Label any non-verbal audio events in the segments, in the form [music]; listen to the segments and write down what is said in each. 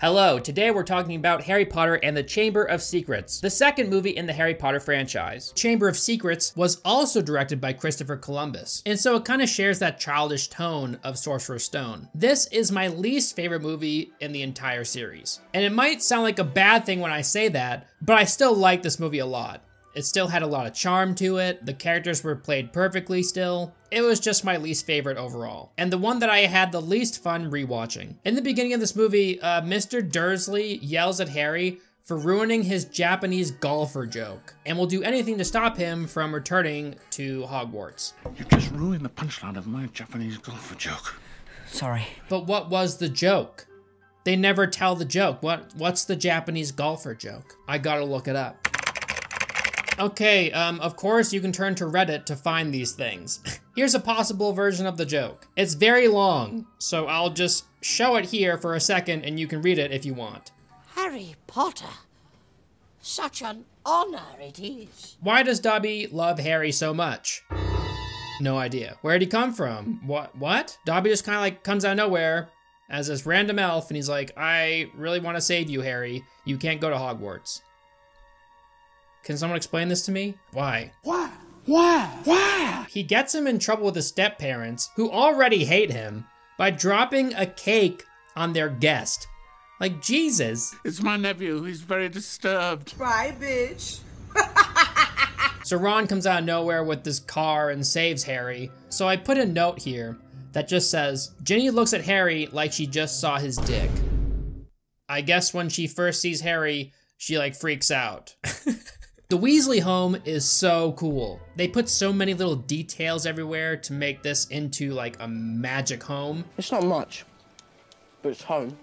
Hello, today we're talking about Harry Potter and the Chamber of Secrets, the second movie in the Harry Potter franchise. Chamber of Secrets was also directed by Christopher Columbus, and so it kind of shares that childish tone of Sorcerer's Stone. This is my least favorite movie in the entire series. And it might sound like a bad thing when I say that, but I still like this movie a lot. It still had a lot of charm to it. The characters were played perfectly still. It was just my least favorite overall. And the one that I had the least fun rewatching. In the beginning of this movie, uh, Mr. Dursley yells at Harry for ruining his Japanese golfer joke and will do anything to stop him from returning to Hogwarts. You just ruined the punchline of my Japanese golfer joke. Sorry. But what was the joke? They never tell the joke. What what's the Japanese golfer joke? I gotta look it up. Okay, um, of course you can turn to Reddit to find these things. [laughs] Here's a possible version of the joke. It's very long, so I'll just show it here for a second and you can read it if you want. Harry Potter. Such an honor it is. Why does Dobby love Harry so much? No idea. Where'd he come from? What? What? Dobby just kind of like comes out of nowhere as this random elf and he's like, I really want to save you, Harry. You can't go to Hogwarts. Can someone explain this to me? Why? Why? Why? Why? He gets him in trouble with his step parents, who already hate him, by dropping a cake on their guest. Like, Jesus. It's my nephew. He's very disturbed. Bye, bitch. [laughs] So Ron comes out of nowhere with this car and saves Harry. So I put a note here that just says, Ginny looks at Harry like she just saw his dick. I guess when she first sees Harry, she like freaks out. [laughs] The Weasley home is so cool. They put so many little details everywhere to make this into like a magic home. It's not much, but it's home.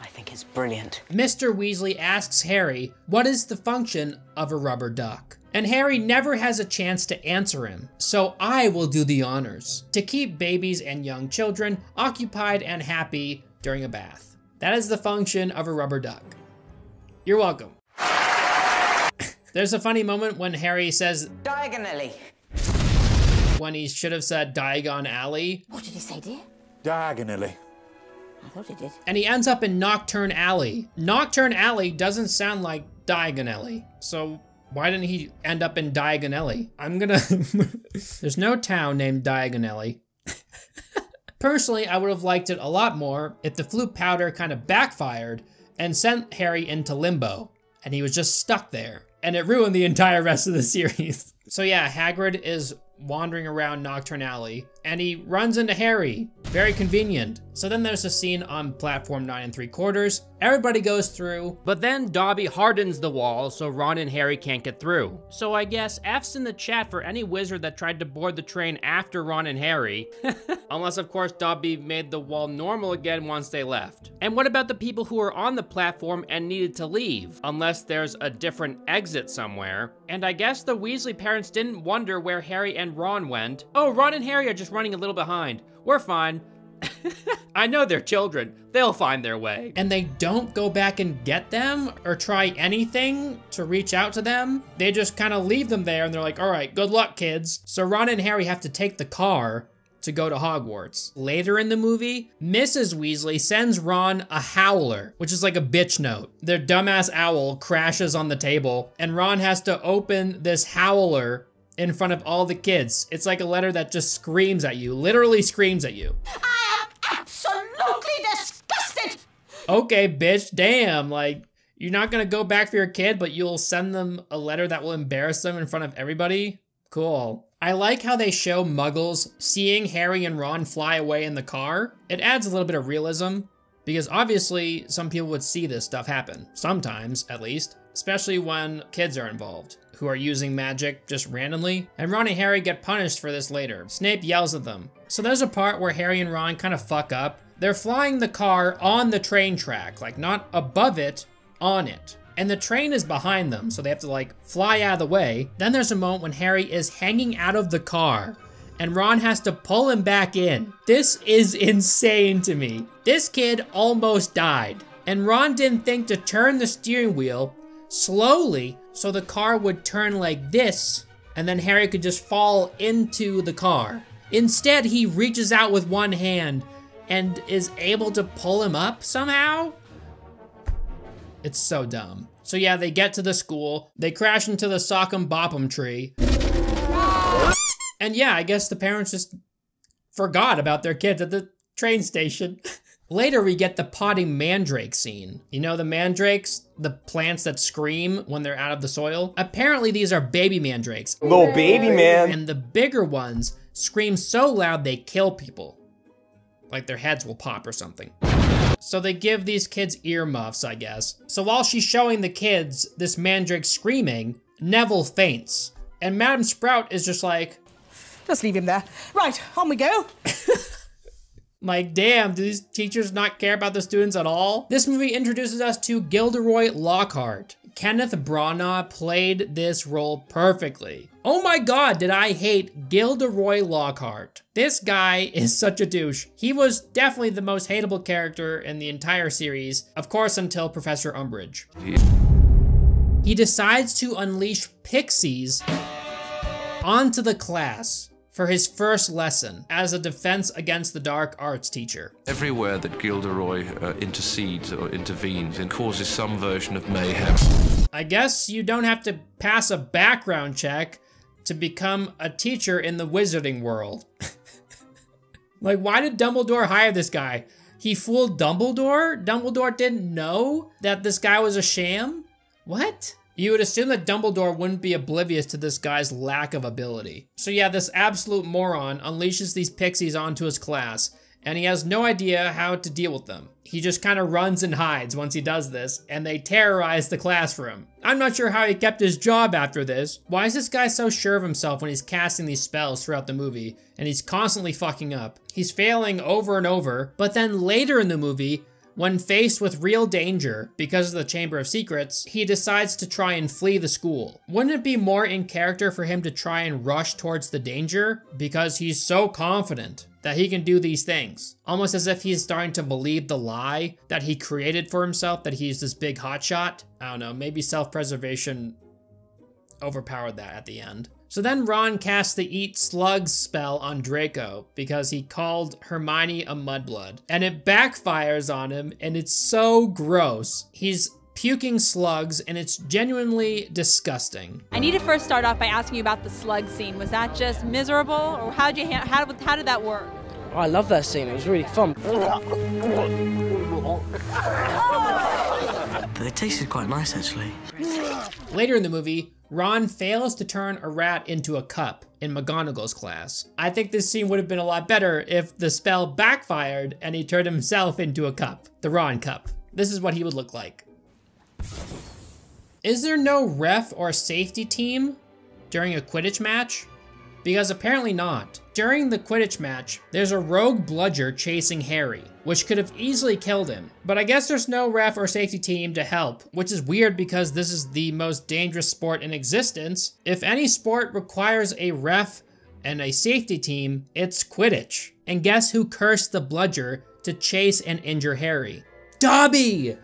I think it's brilliant. Mr. Weasley asks Harry, what is the function of a rubber duck? And Harry never has a chance to answer him, so I will do the honors to keep babies and young children occupied and happy during a bath. That is the function of a rubber duck. You're welcome. There's a funny moment when Harry says Diagonally. when he should have said Diagon Alley, What did he say, dear? Diagonally. I thought he did. and he ends up in Knockturn Alley. Knockturn Alley doesn't sound like Diagon Alley, so why didn't he end up in Diagon Alley? I'm gonna. [laughs] There's no town named Diagon Alley. [laughs] Personally, I would have liked it a lot more if the Floo powder kind of backfired and sent Harry into limbo, and he was just stuck there, and it ruined the entire rest of the [laughs] series. So yeah, Hagrid is wandering around Knockturn Alley, and he runs into Harry. Very convenient. So then there's a scene on platform 9 and 3 quarters. Everybody goes through, but then Dobby hardens the wall so Ron and Harry can't get through. So I guess F's in the chat for any wizard that tried to board the train after Ron and Harry. [laughs] Unless, of course, Dobby made the wall normal again once they left. And what about the people who were on the platform and needed to leave? Unless there's a different exit somewhere. And I guess the Weasley parents didn't wonder where Harry and Ron went. Oh, Ron and Harry are just running a little behind. We're fine. [laughs] I know they're children. They'll find their way. And they don't go back and get them or try anything to reach out to them. They just kind of leave them there and they're like, all right, good luck, kids. So Ron and Harry have to take the car to go to Hogwarts. Later in the movie, Mrs. Weasley sends Ron a howler, which is like a bitch note. Their dumbass owl crashes on the table, and Ron has to open this howler in front of all the kids. It's like a letter that just screams at you, literally screams at you. I am absolutely disgusted. Okay, bitch, damn, like, you're not gonna go back for your kid, but you'll send them a letter that will embarrass them in front of everybody? Cool. I like how they show muggles seeing Harry and Ron fly away in the car. It adds a little bit of realism, because obviously some people would see this stuff happen. Sometimes, at least. Especially when kids are involved, who are using magic just randomly. And Ron and Harry get punished for this later. Snape yells at them. So there's a part where Harry and Ron kind of fuck up. They're flying the car on the train track, like not above it, on it. And the train is behind them, so they have to like fly out of the way. Then there's a moment when Harry is hanging out of the car and Ron has to pull him back in. This is insane to me. This kid almost died, and Ron didn't think to turn the steering wheel slowly so the car would turn like this, and then Harry could just fall into the car. Instead, he reaches out with one hand and is able to pull him up somehow. It's so dumb. So yeah, they get to the school, they crash into the Sock'em Bopp'em tree. And yeah, I guess the parents just forgot about their kids at the train station. [laughs] Later, we get the potting mandrake scene. You know the mandrakes? The plants that scream when they're out of the soil? Apparently, these are baby mandrakes. Little baby man. And the bigger ones scream so loud they kill people. Like their heads will pop or something. So they give these kids earmuffs, I guess. So while she's showing the kids this mandrake screaming, Neville faints. And Madam Sprout is just like, Just leave him there. Right, on we go. [laughs] Like, damn, do these teachers not care about the students at all? This movie introduces us to Gilderoy Lockhart. Kenneth Branagh played this role perfectly. Oh my god, did I hate Gilderoy Lockhart. This guy [laughs] is such a douche. He was definitely the most hateable character in the entire series, of course until Professor Umbridge. He decides to unleash pixies onto the class for his first lesson as a defense against the dark arts teacher. Everywhere that Gilderoy uh, intercedes or intervenes and causes some version of mayhem. I guess you don't have to pass a background check to become a teacher in the wizarding world. [laughs] like, why did Dumbledore hire this guy? He fooled Dumbledore? Dumbledore didn't know that this guy was a sham? What? You would assume that Dumbledore wouldn't be oblivious to this guy's lack of ability. So yeah, this absolute moron unleashes these pixies onto his class, and he has no idea how to deal with them. He just kind of runs and hides once he does this, and they terrorize the classroom. I'm not sure how he kept his job after this. Why is this guy so sure of himself when he's casting these spells throughout the movie, and he's constantly fucking up? He's failing over and over, but then later in the movie, when faced with real danger because of the Chamber of Secrets, he decides to try and flee the school. Wouldn't it be more in character for him to try and rush towards the danger because he's so confident that he can do these things? Almost as if he's starting to believe the lie that he created for himself that he's this big hotshot. I don't know, maybe self-preservation overpowered that at the end. So then Ron casts the Eat Slugs spell on Draco because he called Hermione a mudblood. And it backfires on him and it's so gross. He's puking slugs and it's genuinely disgusting. I need to first start off by asking you about the slug scene. Was that just miserable or how did you ha- how, how did that work? Oh, I love that scene. It was really fun. [laughs] But it tasted quite nice, actually. Later in the movie, Ron fails to turn a rat into a cup in McGonagall's class. I think this scene would have been a lot better if the spell backfired and he turned himself into a cup, the Ron cup. This is what he would look like. Is there no ref or safety team during a Quidditch match? Because apparently not. During the Quidditch match, there's a rogue bludger chasing Harry, which could have easily killed him. But I guess there's no ref or safety team to help, which is weird because this is the most dangerous sport in existence. If any sport requires a ref and a safety team, it's Quidditch. And guess who cursed the bludger to chase and injure Harry? Dobby!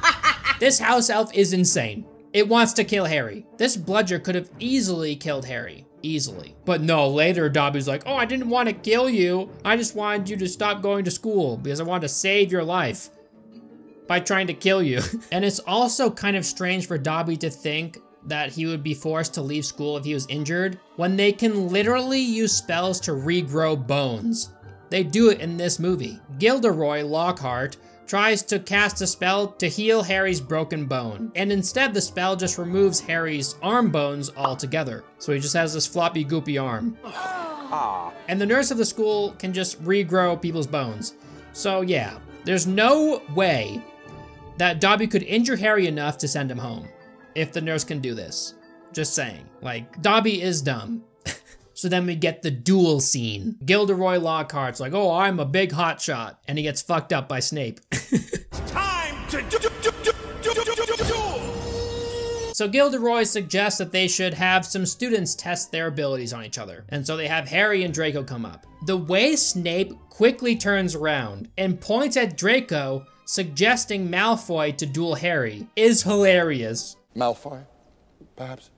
[laughs] this house elf is insane. It wants to kill Harry. This bludger could have easily killed Harry easily. But no, later Dobby's like, oh, I didn't want to kill you. I just wanted you to stop going to school because I wanted to save your life by trying to kill you. [laughs] and it's also kind of strange for Dobby to think that he would be forced to leave school if he was injured when they can literally use spells to regrow bones. They do it in this movie. Gilderoy Lockhart tries to cast a spell to heal Harry's broken bone, and instead the spell just removes Harry's arm bones altogether. So he just has this floppy goopy arm. Ah. And the nurse of the school can just regrow people's bones. So yeah, there's no way that Dobby could injure Harry enough to send him home, if the nurse can do this. Just saying. Like, Dobby is dumb. So then we get the duel scene. Gilderoy Lockhart's like, oh, I'm a big hotshot. And he gets fucked up by Snape. [laughs] time to so Gilderoy suggests that they should have some students test their abilities on each other. And so they have Harry and Draco come up. The way Snape quickly turns around and points at Draco, suggesting Malfoy to duel Harry, is hilarious. Malfoy, perhaps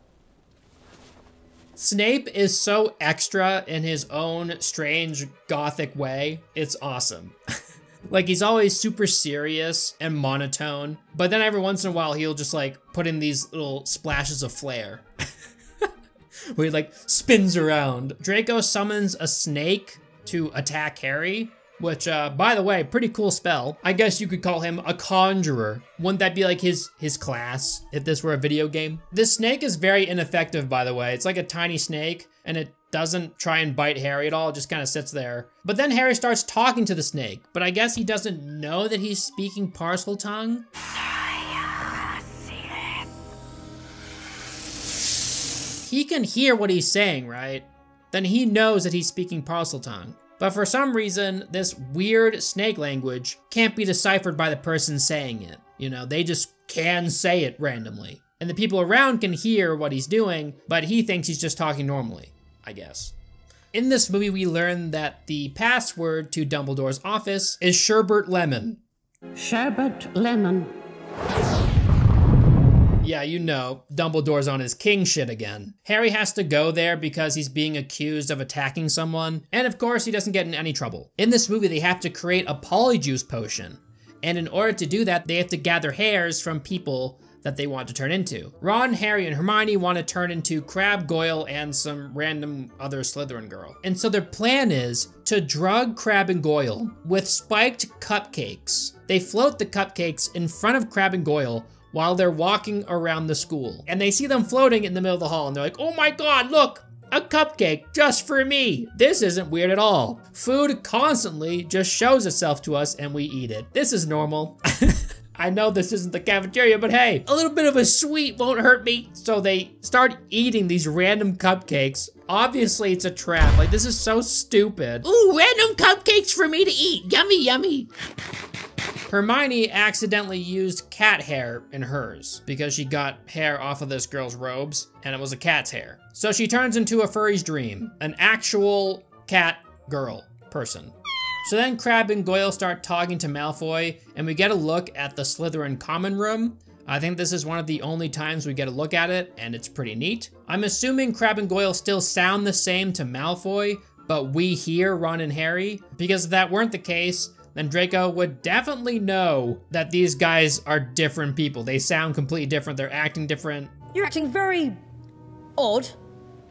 Snape is so extra in his own strange gothic way. It's awesome. [laughs] like he's always super serious and monotone, but then every once in a while he'll just like put in these little splashes of flair. [laughs] Where he like spins around. Draco summons a snake to attack Harry, which uh, by the way, pretty cool spell. I guess you could call him a conjurer. Wouldn't that be like his his class if this were a video game? This snake is very ineffective, by the way. It's like a tiny snake and it doesn't try and bite Harry at all, it just kind of sits there. But then Harry starts talking to the snake, but I guess he doesn't know that he's speaking Parseltongue. He can hear what he's saying, right? Then he knows that he's speaking Parseltongue. But for some reason, this weird snake language can't be deciphered by the person saying it. You know, they just can say it randomly. And the people around can hear what he's doing, but he thinks he's just talking normally, I guess. In this movie, we learn that the password to Dumbledore's office is Sherbert Lemon. Sherbert Lemon. Yeah, you know, Dumbledore's on his king shit again. Harry has to go there because he's being accused of attacking someone, and of course he doesn't get in any trouble. In this movie, they have to create a polyjuice potion, and in order to do that, they have to gather hairs from people that they want to turn into. Ron, Harry, and Hermione want to turn into Crabbe Goyle and some random other Slytherin girl. And so their plan is to drug Crabbe and Goyle with spiked cupcakes. They float the cupcakes in front of Crabbe and Goyle while they're walking around the school. And they see them floating in the middle of the hall and they're like, oh my god, look, a cupcake just for me. This isn't weird at all. Food constantly just shows itself to us and we eat it. This is normal. [laughs] I know this isn't the cafeteria, but hey, a little bit of a sweet won't hurt me. So they start eating these random cupcakes. Obviously, it's a trap. Like, this is so stupid. Ooh, random cupcakes for me to eat. Yummy, yummy. Hermione accidentally used cat hair in hers because she got hair off of this girl's robes and it was a cat's hair. So she turns into a furry's dream, an actual cat girl person. So then Crabbe and Goyle start talking to Malfoy and we get a look at the Slytherin common room. I think this is one of the only times we get a look at it and it's pretty neat. I'm assuming Crabbe and Goyle still sound the same to Malfoy, but we hear Ron and Harry because if that weren't the case, then Draco would definitely know that these guys are different people. They sound completely different. They're acting different. You're acting very odd.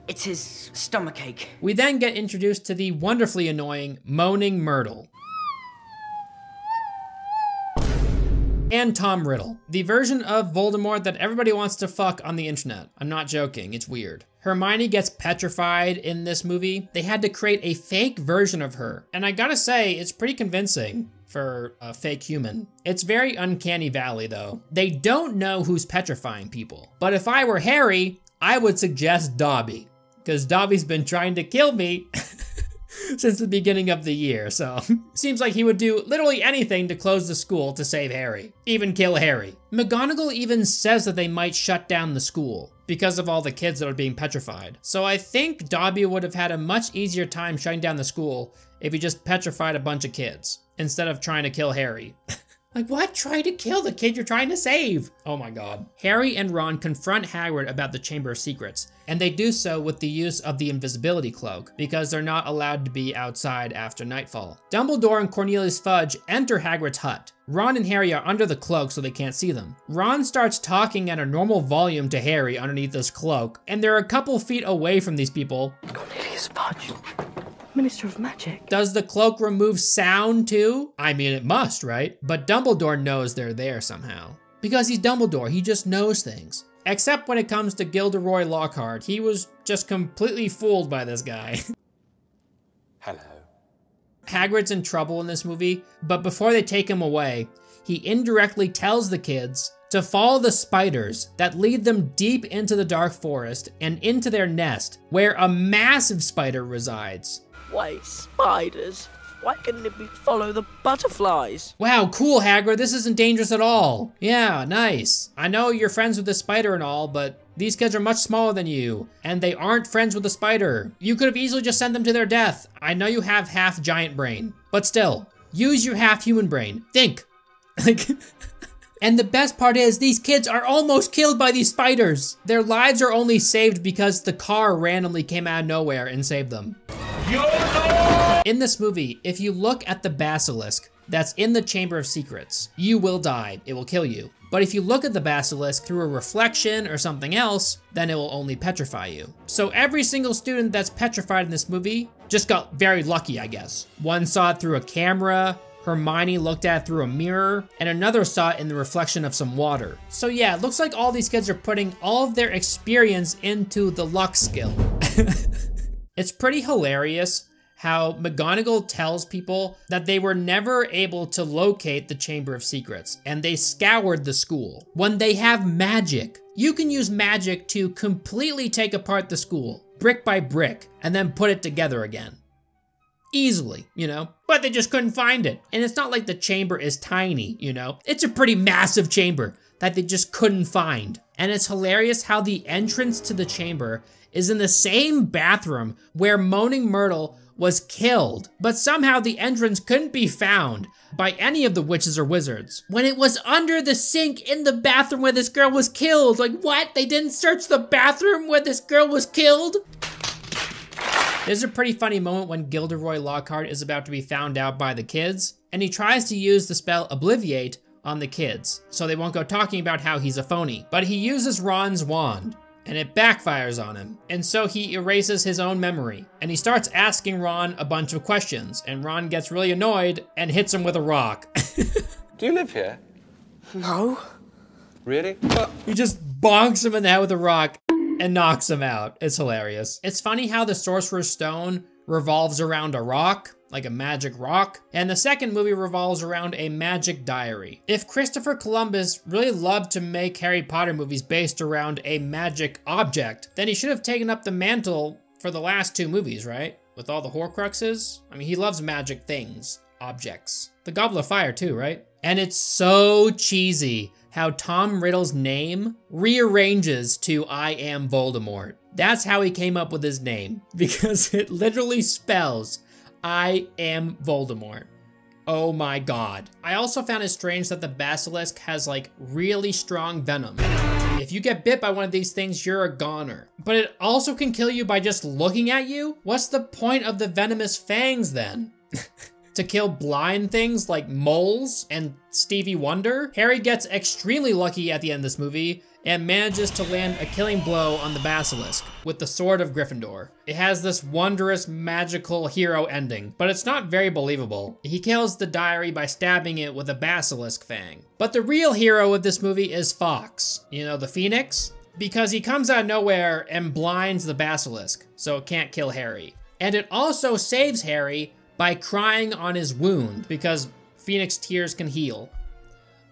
It's his stomach ache. We then get introduced to the wonderfully annoying Moaning Myrtle. And Tom Riddle, the version of Voldemort that everybody wants to fuck on the internet. I'm not joking, it's weird. Hermione gets petrified in this movie. They had to create a fake version of her. And I gotta say, it's pretty convincing for a fake human. It's very uncanny valley though. They don't know who's petrifying people. But if I were Harry, I would suggest Dobby. Because Dobby's been trying to kill me [laughs] since the beginning of the year, so [laughs] seems like he would do literally anything to close the school to save Harry, even kill Harry. McGonagall even says that they might shut down the school because of all the kids that are being petrified. So I think Dobby would have had a much easier time shutting down the school if he just petrified a bunch of kids instead of trying to kill Harry. [laughs] Like, what? Try to kill the kid you're trying to save. Oh my god. Harry and Ron confront Hagrid about the Chamber of Secrets, and they do so with the use of the invisibility cloak, because they're not allowed to be outside after nightfall. Dumbledore and Cornelius Fudge enter Hagrid's hut. Ron and Harry are under the cloak so they can't see them. Ron starts talking at a normal volume to Harry underneath this cloak, and they're a couple feet away from these people. Cornelius Fudge. Minister of Magic. Does the cloak remove sound too? I mean, it must, right? But Dumbledore knows they're there somehow. Because he's Dumbledore, he just knows things. Except when it comes to Gilderoy Lockhart, he was just completely fooled by this guy. [laughs] Hello. Hagrid's in trouble in this movie, but before they take him away, he indirectly tells the kids to follow the spiders that lead them deep into the dark forest and into their nest, where a massive spider resides. Why spiders? Why couldn't it be follow the butterflies? Wow, cool, Hagrid. This isn't dangerous at all. Yeah, nice. I know you're friends with the spider and all, but these kids are much smaller than you, and they aren't friends with the spider. You could have easily just sent them to their death. I know you have half giant brain, but still, use your half human brain. Think. Like. [laughs] And the best part is, these kids are almost killed by these spiders. Their lives are only saved because the car randomly came out of nowhere and saved them. In this movie, if you look at the basilisk, that's in the Chamber of Secrets. You will die, it will kill you. But if you look at the basilisk through a reflection or something else, then it will only petrify you. So every single student that's petrified in this movie just got very lucky, I guess. One saw it through a camera, Hermione looked at through a mirror, and another saw it in the reflection of some water. So yeah, it looks like all these kids are putting all of their experience into the luck skill. [laughs] it's pretty hilarious how McGonagall tells people that they were never able to locate the Chamber of Secrets, and they scoured the school. When they have magic, you can use magic to completely take apart the school, brick by brick, and then put it together again easily, you know? But they just couldn't find it. And it's not like the chamber is tiny, you know? It's a pretty massive chamber that they just couldn't find. And it's hilarious how the entrance to the chamber is in the same bathroom where Moaning Myrtle was killed, but somehow the entrance couldn't be found by any of the witches or wizards when it was under the sink in the bathroom where this girl was killed. Like, what? They didn't search the bathroom where this girl was killed? There's a pretty funny moment when Gilderoy Lockhart is about to be found out by the kids, and he tries to use the spell Obliviate on the kids, so they won't go talking about how he's a phony. But he uses Ron's wand, and it backfires on him. And so he erases his own memory, and he starts asking Ron a bunch of questions, and Ron gets really annoyed and hits him with a rock. [laughs] Do you live here? No. Really? he just bonks him in the head with a rock and knocks him out. It's hilarious. It's funny how the Sorcerer's Stone revolves around a rock, like a magic rock, and the second movie revolves around a magic diary. If Christopher Columbus really loved to make Harry Potter movies based around a magic object, then he should have taken up the mantle for the last two movies, right? With all the Horcruxes? I mean, he loves magic things, objects. The Goblet of Fire too, right? And it's so cheesy how Tom Riddle's name rearranges to I am Voldemort. That's how he came up with his name, [laughs] because it literally spells I am Voldemort. Oh my god. I also found it strange that the basilisk has like really strong venom. If you get bit by one of these things, you're a goner. But it also can kill you by just looking at you? What's the point of the venomous fangs then? [laughs] to kill blind things like moles and Stevie Wonder. Harry gets extremely lucky at the end of this movie and manages to land a killing blow on the basilisk with the Sword of Gryffindor. It has this wondrous, magical hero ending, but it's not very believable. He kills the diary by stabbing it with a basilisk fang. But the real hero of this movie is Fawkes, You know, the phoenix? Because he comes out of nowhere and blinds the basilisk, so it can't kill Harry. And it also saves Harry by crying on his wound because Phoenix tears can heal.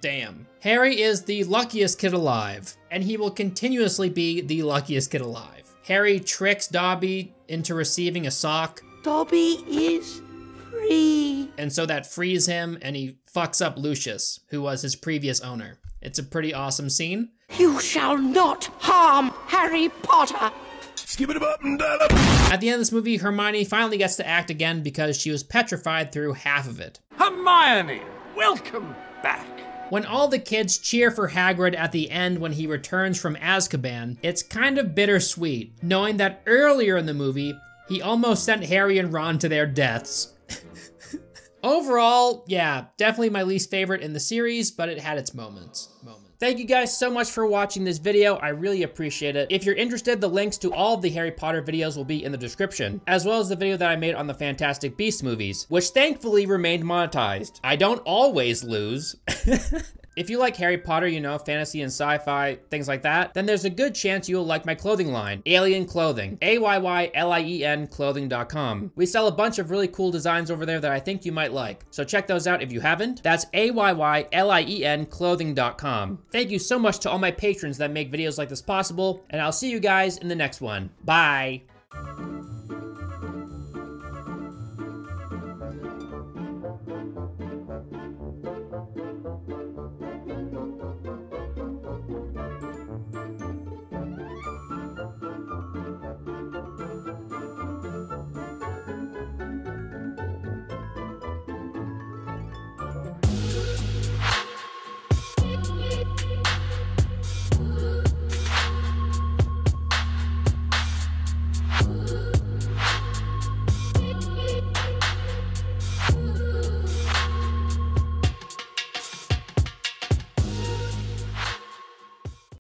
Damn. Harry is the luckiest kid alive, and he will continuously be the luckiest kid alive. Harry tricks Dobby into receiving a sock. Dobby is free. And so that frees him, and he fucks up Lucius, who was his previous owner. It's a pretty awesome scene. You shall not harm Harry Potter. At the end of this movie, Hermione finally gets to act again because she was petrified through half of it. Hermione, welcome back. When all the kids cheer for Hagrid at the end when he returns from Azkaban, it's kind of bittersweet, knowing that earlier in the movie, he almost sent Harry and Ron to their deaths. [laughs] Overall, yeah, definitely my least favorite in the series, but it had its moments. moments. Thank you guys so much for watching this video. I really appreciate it. If you're interested, the links to all of the Harry Potter videos will be in the description, as well as the video that I made on the Fantastic Beasts movies, which thankfully remained monetized. I don't always lose. [laughs] If you like Harry Potter, you know, fantasy and sci-fi, things like that, then there's a good chance you'll like my clothing line, Ayylien Clothing, A-Y-Y-L-I-E-N clothing.com. We sell a bunch of really cool designs over there that I think you might like, so check those out if you haven't. That's A-Y-Y-L-I-E-N clothing.com. Thank you so much to all my patrons that make videos like this possible, and I'll see you guys in the next one. Bye!